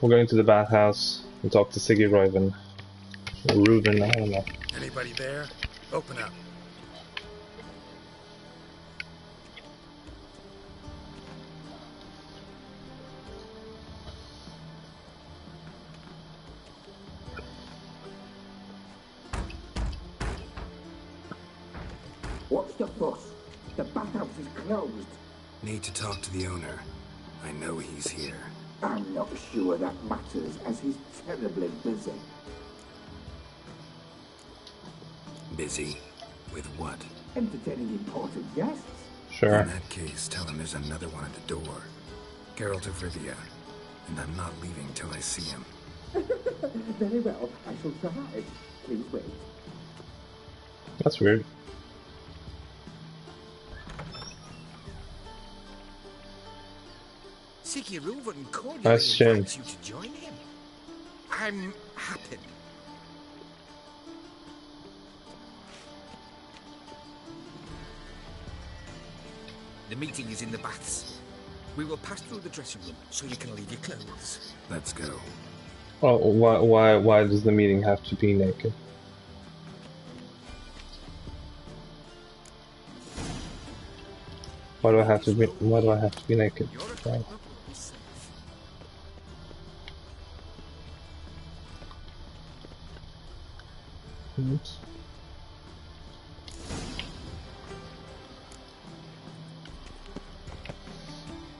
We're going to the bathhouse and talk to Sigi Reuven. Reuven, I don't know. Anybody there? Open up. What's the fuss? The bathhouse is closed. Need to talk to the owner. I know he's here. I'm not sure that matters, as he's terribly busy. Busy? With what? Entertaining important guests. Sure. In that case, tell him there's another one at the door. Geralt of Rivia. And I'm not leaving till I see him. Very well, I shall try. Please wait. That's weird. Sigi Reuven cordially Nice chin. invites you to join him. I'm happy. The meeting is in the baths. We will pass through the dressing room so you can leave your clothes. Let's go. Oh, why, why, why does the meeting have to be naked? Why do I have to be? Why do I have to be naked? You're Why? Oops.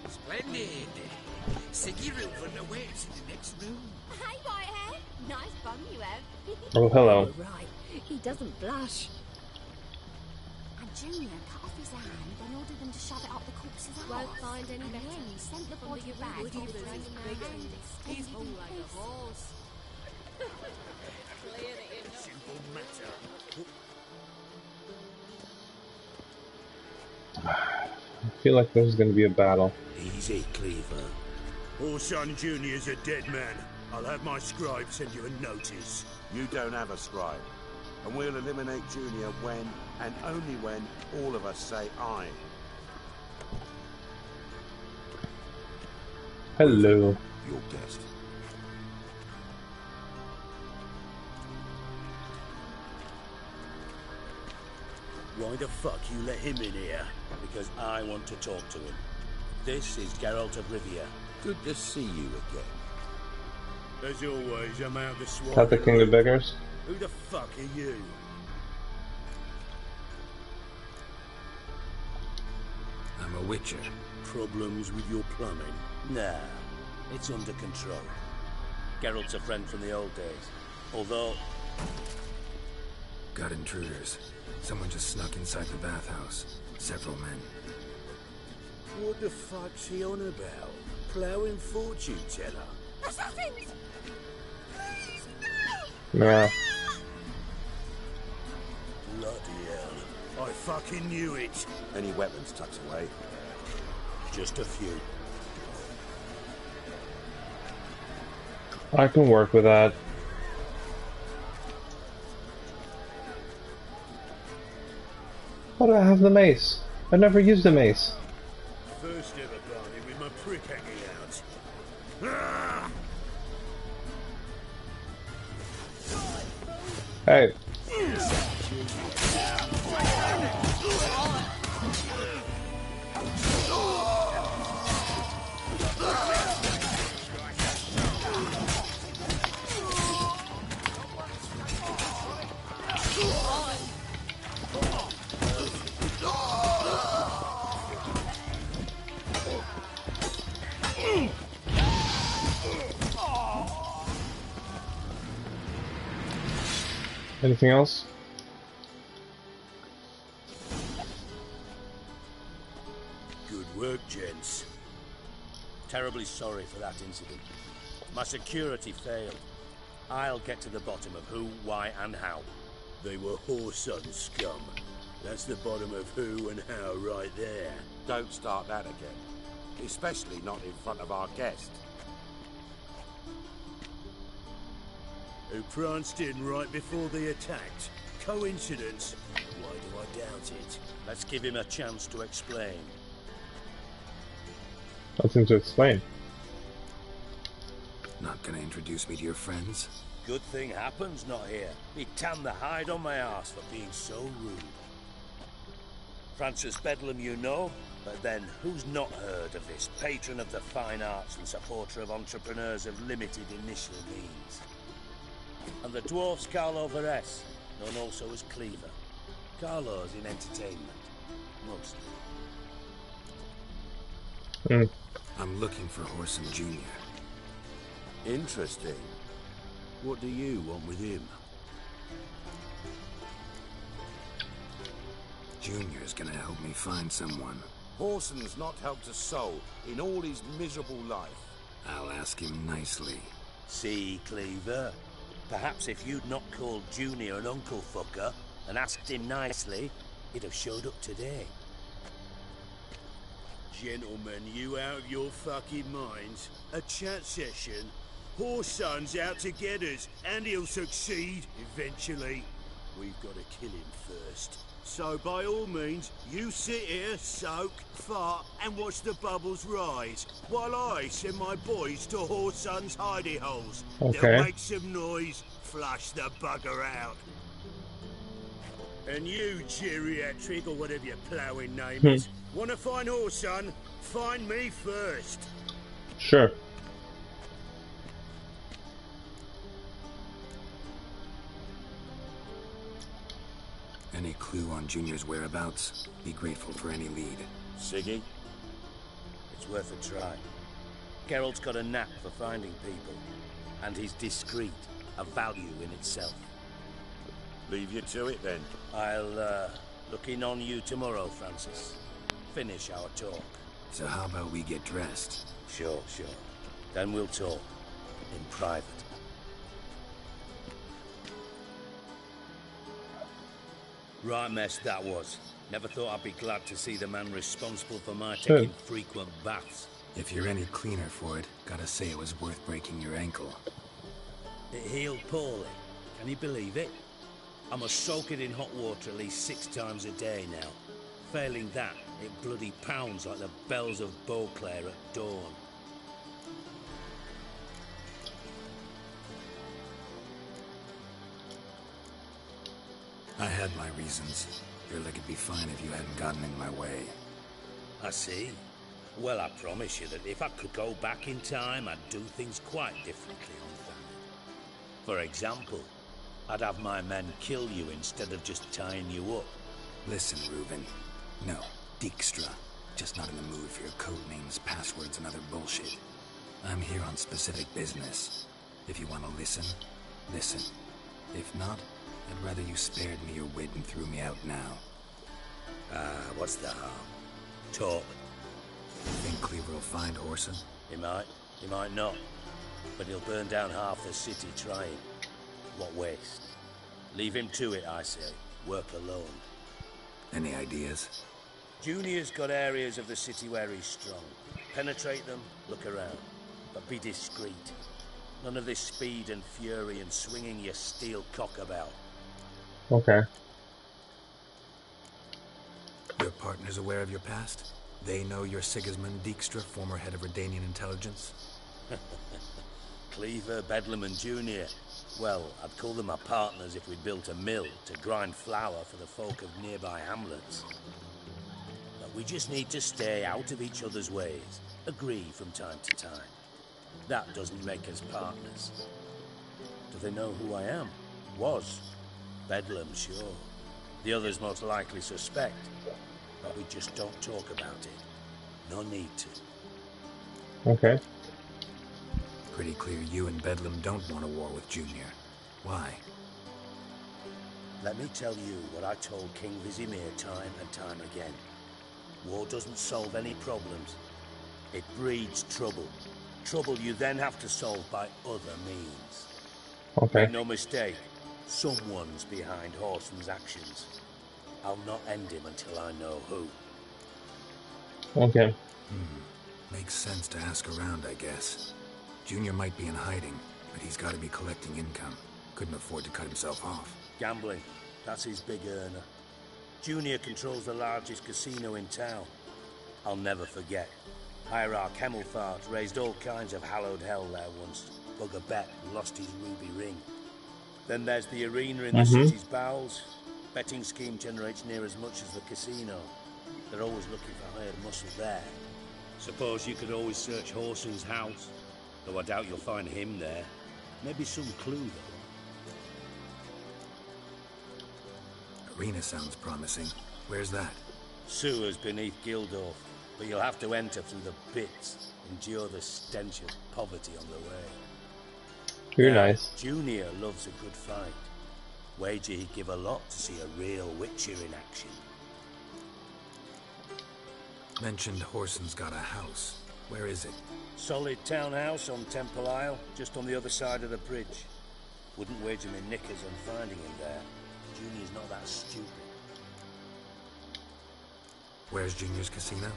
Splendid. Sigi Reuven awaits in the next room. Hey, Whitehead. Nice bum you have. Oh, hello. right. He doesn't blush. And Junior cut off his hand and ordered them to shove it up the corpse's ass. Won't find any And better. then he sent the body back wood, to he the was drain big man. and he's hung like a horse. Simple matter. I feel like there's going to be a battle. Easy, Cleaver. Whoreson Junior's a dead man. I'll have my scribe send you a notice. You don't have a scribe. And we'll eliminate Junior when, and only when, all of us say aye. Hello. Your guest. Why the fuck you let him in here? Because I want to talk to him. This is Geralt of Rivia. Good to see you again. As always, I'm out the swamp. that the King of Beggars? Who the fuck are you? I'm a witcher. Problems with your plumbing? Nah, it's under control. Geralt's a friend from the old days. Although, Got intruders. Someone just snuck inside the bathhouse. Several men. What the fuck's he on about? Ploughing fortune teller? Assassins! Yeah. Bloody hell. I fucking knew it. any weapons tucked away? Just a few. I can work with that. Why do I have the mace? I've never used the mace. First ever party with my prick hanging out. Ah! Hey. Anything else? Good work, gents. Terribly sorry for that incident. My security failed. I'll get to the bottom of who, why, and how. They were whoreson scum. That's the bottom of who and how right there. Don't start that again. Especially not in front of our guest. Who pranced in right before they attacked. Coincidence? Why do I doubt it? Let's give him a chance to explain. Nothing to explain. Not gonna introduce me to your friends? Good thing happens not here. He tanned the hide on my ass for being so rude. Francis Bedlam you know, but then who's not heard of this patron of the fine arts and supporter of entrepreneurs of limited initial means? And the dwarf's Carlo Varese, known also as Cleaver. Carlo's in entertainment, mostly. Hmm. I'm looking for Whoreson Jr. Interesting. What do you want with him? Junior's gonna help me find someone. Whoreson's not helped a soul in all his miserable life. I'll ask him nicely. See, Cleaver? Perhaps if you'd not called Junior an uncle fucker and asked him nicely, he'd have showed up today. Gentlemen, you out of your fucking minds? A chat session? Whoreson's out to get us, and he'll succeed eventually. We've got to kill him first. So by all means, you sit here, soak, fart, and watch the bubbles rise, while I send my boys to Whoreson's hidey holes. Okay. They'll make some noise, flush the bugger out. And you, geriatric, or whatever your ploughing name hmm. is, want to find Whoreson? Find me first. Sure. Any clue on Junior's whereabouts? Be grateful for any lead. Sigi? It's worth a try. Geralt's got a knack for finding people. And he's discreet, a value in itself. Leave you to it then. I'll, uh, look in on you tomorrow, Francis. Finish our talk. So how about we get dressed? Sure, sure. Then we'll talk. In private. Right mess that was. Never thought I'd be glad to see the man responsible for my Sure. taking frequent baths. If you're any cleaner for it, gotta say it was worth breaking your ankle. It healed poorly. Can you believe it? I must soak it in hot water at least six times a day now. Failing that, it bloody pounds like the bells of Beauclair at dawn. I had my reasons. Feel like it'd be fine if you hadn't gotten in my way. I see. Well, I promise you that if I could go back in time, I'd do things quite differently on that. For example, I'd have my men kill you instead of just tying you up. Listen, Reuven. No, Dijkstra. Just not in the mood for your code names, passwords, and other bullshit. I'm here on specific business. If you want to listen, listen. If not, I'd rather you spared me your wit and threw me out now. Ah, what's the harm? Talk. Think Cleaver will find Whoreson? He might, he might not. But he'll burn down half the city trying. What waste. Leave him to it, I say. Work alone. Any ideas? Junior's got areas of the city where he's strong. Penetrate them, look around. But be discreet. None of this speed and fury and swinging your steel cock about. Okay. Your partner's aware of your past? They know you're Sigismund Dijkstra, former head of Redanian intelligence? Cleaver, Bedlam, and Junior. Well, I'd call them my partners if we'd built a mill to grind flour for the folk of nearby hamlets. But we just need to stay out of each other's ways, agree from time to time. That doesn't make us partners. Do they know who I am? Was. Bedlam, sure. The others most likely suspect. But we just don't talk about it. No need to. Okay. Pretty clear you and Bedlam don't want a war with Junior. Why? Let me tell you what I told King Vizimir time and time again. War doesn't solve any problems. It breeds trouble. Trouble you then have to solve by other means. Okay. Make no mistake, someone's behind Whoreson's actions. I'll not end him until I know who. Okay. Hmm. Makes sense to ask around, I guess. Junior might be in hiding, but he's got to be collecting income. Couldn't afford to cut himself off. Gambling, that's his big earner. Junior controls the largest casino in town. I'll never forget. Hierarch Hemmelfart raised all kinds of hallowed hell there once. bugger bet and lost his ruby ring. Then there's the arena in the Mhm. city's bowels. Betting scheme generates near as much as the casino. They're always looking for hired muscle there. Suppose you could always search Whoreson's house, though I doubt you'll find him there. Maybe some clue, though. Arena sounds promising. Where's that? Sewers beneath Gildorf, but you'll have to enter through the pits, endure the stench of poverty on the way. You're Now, nice. Junior loves a good fight. Wager he'd give a lot to see a real Witcher in action. Mentioned Whoreson's got a house. Where is it? Solid townhouse on Temple Isle, just on the other side of the bridge. Wouldn't wager me knickers on finding him there. Junior's not that stupid. Where's Junior's casino?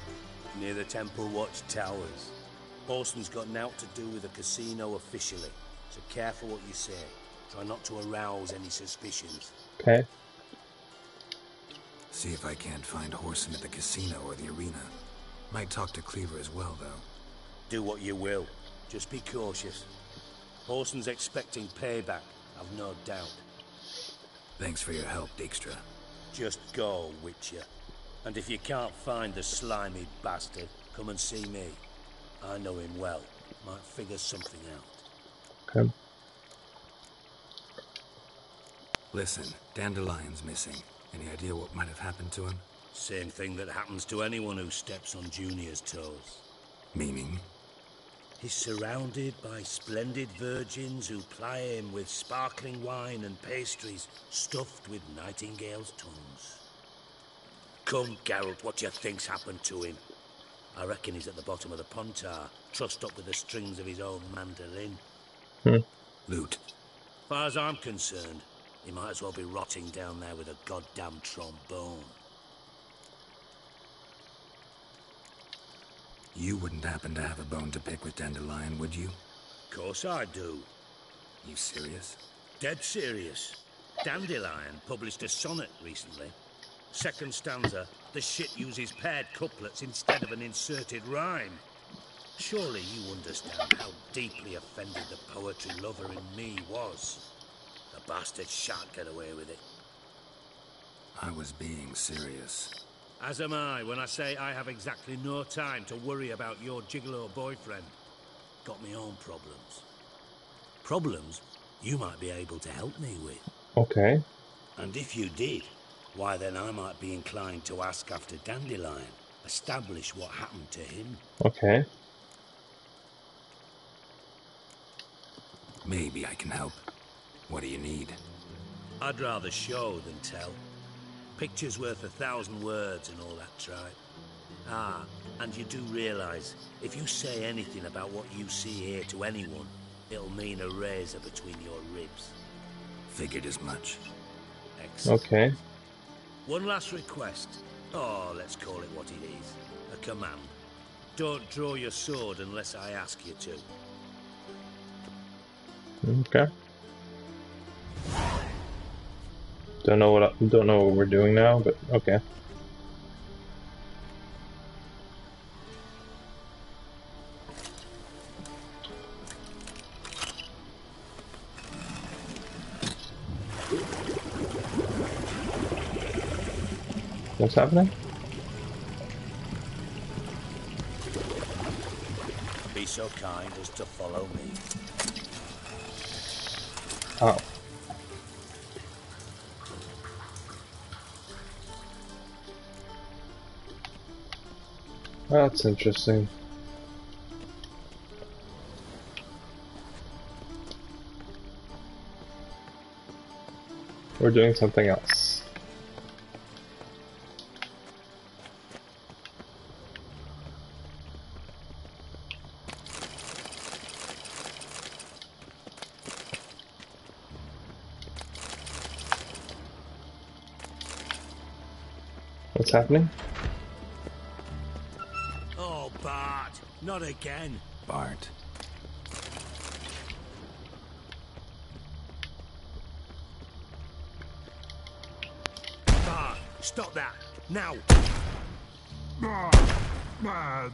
Near the Temple Watch Towers. Whoreson's got naught to do with the casino officially, so careful what you say. Try not to arouse any suspicions. Okay. See if I can't find Whoreson at the casino or the arena. Might talk to Cleaver as well, though. Do what you will. Just be cautious. Whoreson's expecting payback, I've no doubt. Thanks for your help, Dijkstra. Just go, Witcher. And if you can't find the slimy bastard, come and see me. I know him well. Might figure something out. Okay. Listen, Dandelion's missing. Any idea what might have happened to him? Same thing that happens to anyone who steps on Junior's toes. Meaning? He's surrounded by splendid virgins who ply him with sparkling wine and pastries stuffed with nightingales' tongues. Come, Geralt, what do you think's happened to him? I reckon he's at the bottom of the Pontar, trussed up with the strings of his own mandolin. Loot. As Far as I'm concerned, he might as well be rotting down there with a goddamn trombone. You wouldn't happen to have a bone to pick with Dandelion, would you? Of course I do. You serious? Dead serious. Dandelion published a sonnet recently. Second stanza, the shit uses paired couplets instead of an inserted rhyme. Surely you understand how deeply offended the poetry lover in me was. The bastard shan't get away with it. I was being serious. As am I when I say I have exactly no time to worry about your gigolo boyfriend. Got me own problems. Problems you might be able to help me with. Okay. And if you did, why then I might be inclined to ask after Dandelion, establish what happened to him. Okay. Maybe I can help. What do you need? I'd rather show than tell. Picture's worth a thousand words and all that tripe. Ah, and you do realize, if you say anything about what you see here to anyone, it'll mean a razor between your ribs. Figured as much. Excellent. Okay. One last request. Oh, let's call it what it is. A command. Don't draw your sword unless I ask you to. Okay. Don't know what I, don't know what we're doing now, but okay. What's happening? Be so kind as to follow me. Oh. That's interesting. We're doing something else. What's happening? Oh, Bart, not again. Bart. Bart, stop that. Now. Bart, man.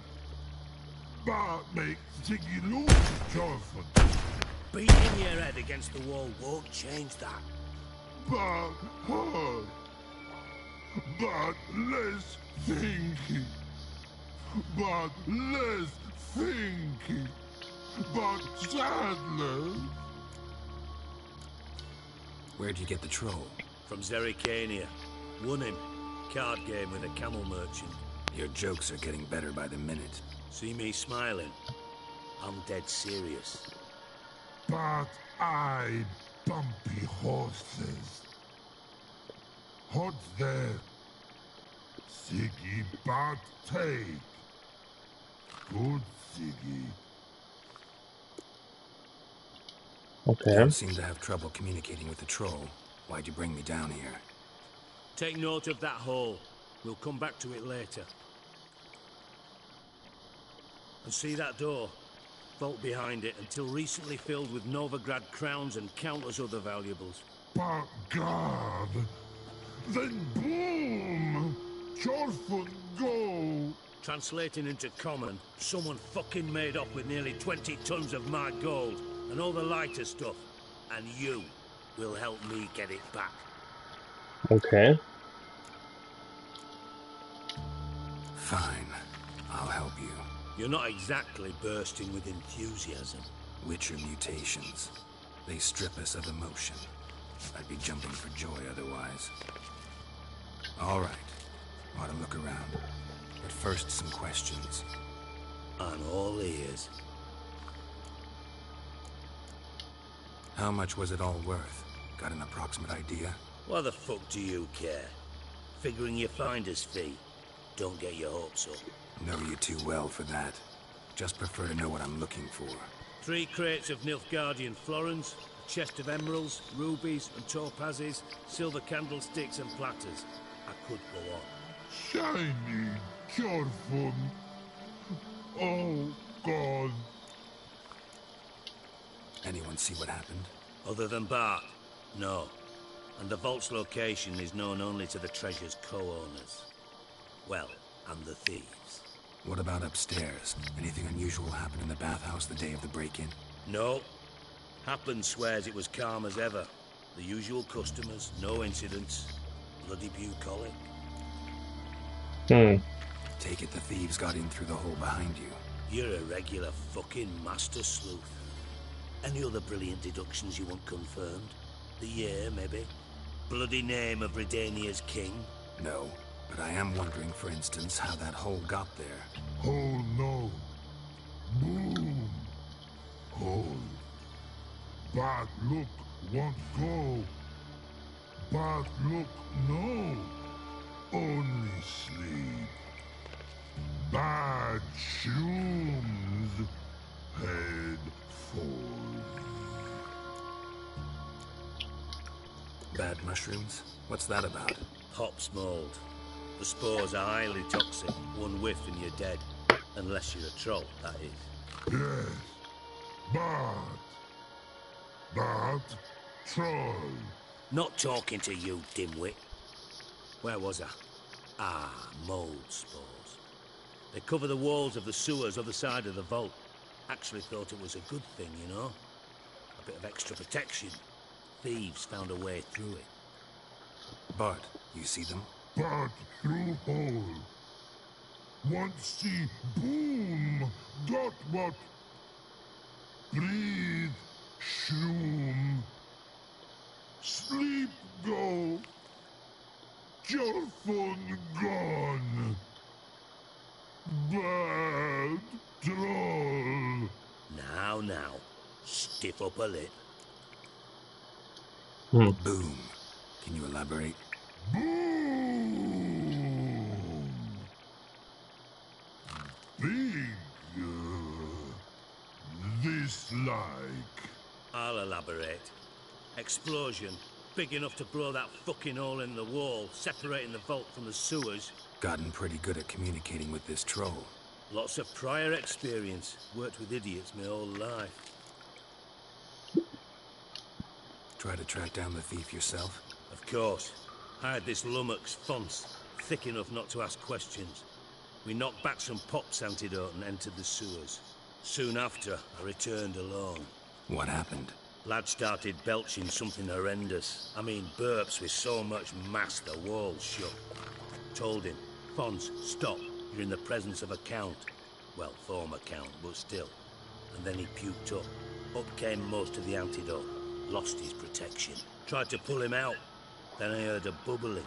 Bart make Ziggy lose Jonathan. Beating your head against the wall won't change that. But hard. But less thinking. But less thinking. But sadly. Where'd you get the troll? From Zerrikania. Won him. Card game with a camel merchant. Your jokes are getting better by the minute. See me smiling? I'm dead serious. But I bumpy horses. What's there. Sigi but take. Good Sigi. Okay. You seem to have trouble communicating with the troll. Why'd you bring me down here? Take note of that hole. We'll come back to it later. And see that door? Vault behind it, until recently filled with Novigrad crowns and countless other valuables. But God. Then boom! Chorfun go! Translating into common, someone fucking made off with nearly 20 tons of my gold and all the lighter stuff. And you will help me get it back. Okay. Fine. I'll help you. You're not exactly bursting with enthusiasm. Witcher mutations. They strip us of emotion. I'd be jumping for joy otherwise. All right. Ought to look around. But first, some questions. I'm all ears. How much was it all worth? Got an approximate idea? Why the fuck do you care? Figuring your finder's fee. Don't get your hopes up. Know you too well for that. Just prefer to know what I'm looking for. Three crates of Nilfgaardian florins, a chest of emeralds, rubies and topazes, silver candlesticks and platters. I could go on. Shiny Chorfun. Oh, God. Anyone see what happened? Other than Bart? No. And the vault's location is known only to the treasure's co-owners. Well, and the thieves. What about upstairs? Anything unusual happen in the bathhouse the day of the break-in? No. Happen swears it was calm as ever. The usual customers, no incidents. Bloody bucolic. Hmm. Take it the thieves got in through the hole behind you. You're a regular fucking master sleuth. Any other brilliant deductions you want confirmed? The year, maybe? Bloody name of Redania's king? No, but I am wondering, for instance, how that hole got there. Oh, no. Boom. Hole. But look, won't go. But look, no. Only sleep. Bad shrooms. Head full. Bad mushrooms? What's that about? Hops mold. The spores are highly toxic. One whiff and you're dead. Unless you're a troll, that is. Yes. But. But. Troll. Not talking to you, dimwit. Where was I? Ah, mold spores. They cover the walls of the sewers other side of the vault. Actually thought it was a good thing, you know? A bit of extra protection. Thieves found a way through it. Bart, you see them? But through hole. Once see boom. Got what? Breathe. Shroom. Sleep go. Your phone gone. Bad troll. Now, now. Stiff up a lip. Hmm. Boom. Can you elaborate? Boom. Big. This like. I'll elaborate. Explosion. Big enough to blow that fucking hole in the wall, separating the vault from the sewers. Gotten pretty good at communicating with this troll. Lots of prior experience. Worked with idiots my whole life. Try to track down the thief yourself? Of course. Hired this lummox fonce, thick enough not to ask questions. We knocked back some pops antidote and entered the sewers. Soon after, I returned alone. What happened? Lad started belching something horrendous. I mean, burps with so much mass the walls shook. Told him, Fons, stop. You're in the presence of a count. Well, former count, but still. And then he puked up. Up came most of the antidote. Lost his protection. Tried to pull him out. Then I heard a bubbling.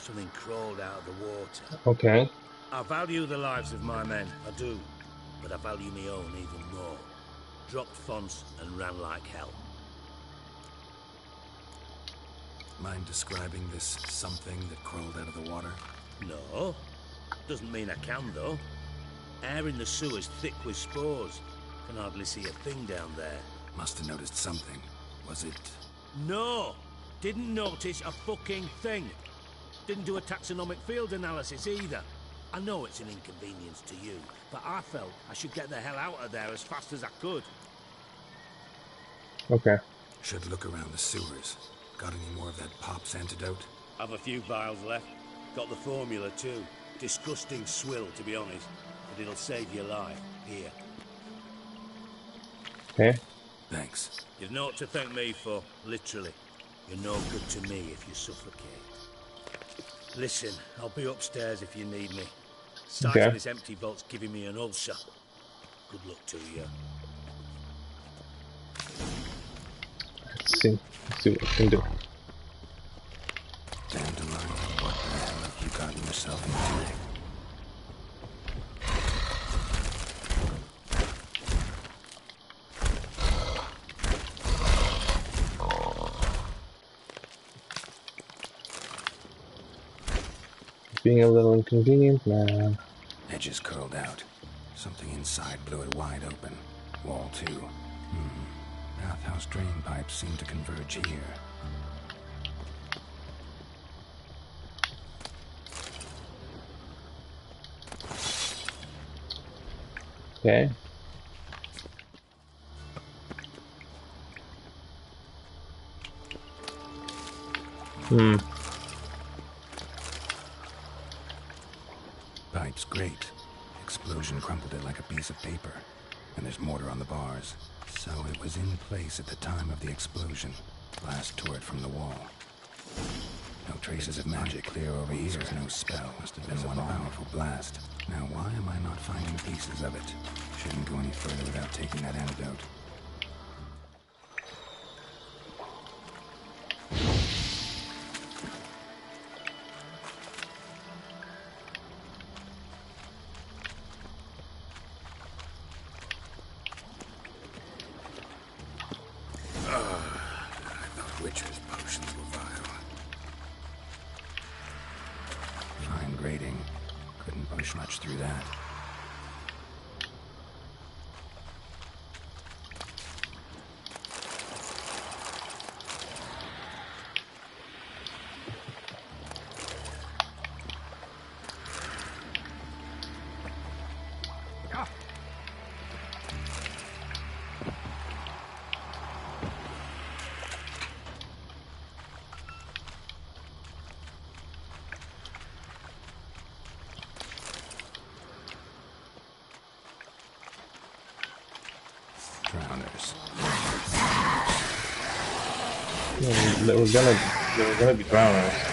Something crawled out of the water. Okay. I value the lives of my men, I do. But I value my own even more. Dropped Fons and ran like hell. Mind describing this something that crawled out of the water? No. Doesn't mean I can, though. Air in the sewer's thick with spores. Can hardly see a thing down there. Must have noticed something. Was it... No! Didn't notice a fucking thing. Didn't do a taxonomic field analysis either. I know it's an inconvenience to you, but I felt I should get the hell out of there as fast as I could. Okay. Should look around the sewers. Got any more of that Pop's antidote? I have a few vials left. Got the formula too. Disgusting swill, to be honest. But it'll save your life. Here. Okay. Thanks. You've naught to thank me for, literally. You're no good to me if you suffocate. Listen, I'll be upstairs if you need me. Sight Okay. of this empty vault's giving me an ulcer. Good luck to you. Let's see. Let's see what we can do. Dandelion, what the hell you gotten yourself into? Being a little inconvenient, man. Edges curled out. Something inside blew it wide open. Wall too. Hmm. Bathhouse drain pipes seem to converge here. Okay. Hmm. Pipes great. Explosion crumpled it like a piece of paper. And there's mortar on the bars. So it was in place at the time of the explosion. Blast tore it from the wall. No traces of magic clear over here. No spell. Must have been one powerful blast. Now why am I not finding pieces of it? Shouldn't go any further without taking that antidote. There was gonna, there were gonna be drowners.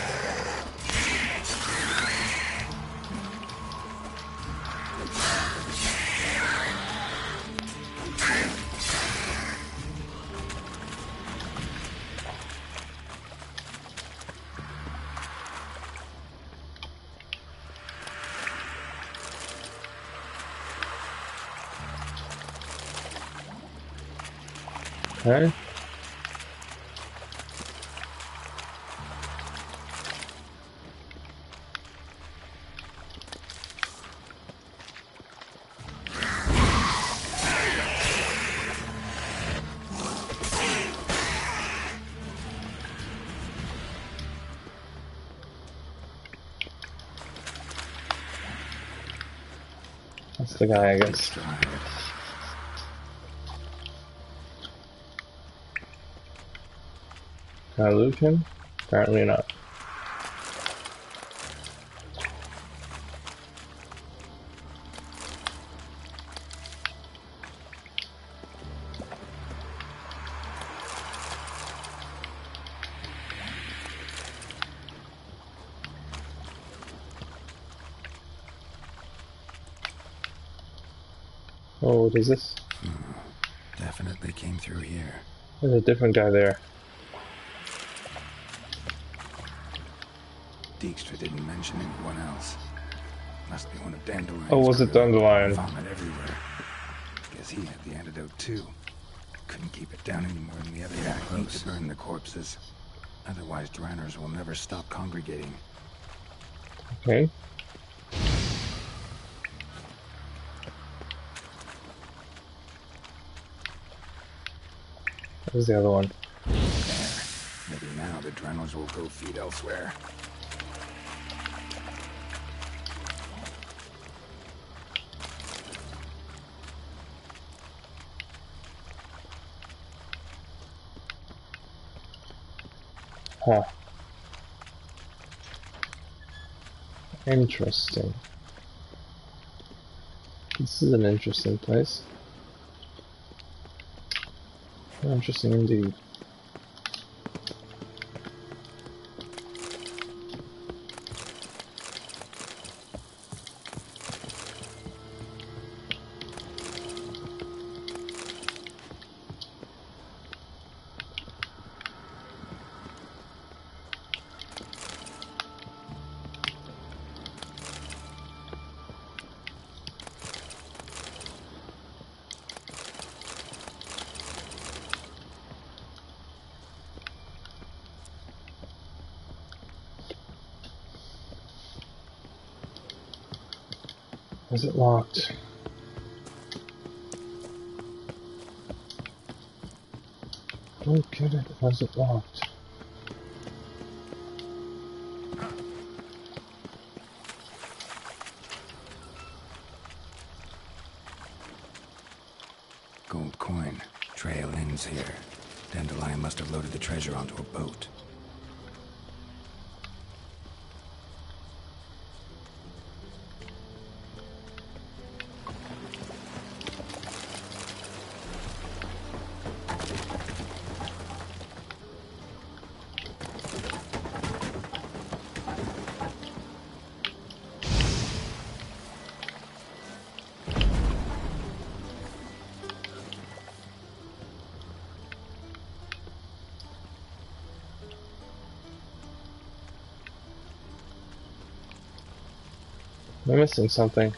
Okay. The guy, I guess. Can I loot him? Apparently not. Oh, what is this? Hmm. Definitely came through here. There's a different guy there. Dijkstra didn't mention anyone else. Must be one of Dandelion's Oh, was it. Dandelion? Vomit everywhere. Guess he had the antidote too. Couldn't keep it down any more than the other guy. Need to burn the corpses. Otherwise, Drowners will never stop congregating. Okay. Where's the other one? There. Maybe now the Drowners will go feed elsewhere. Huh. Interesting. This is an interesting place. Interesting indeed. Is it locked? Don't get it. Is it locked? Gold coin. Trail ends here. Dandelion must have loaded the treasure onto a boat. Missing something?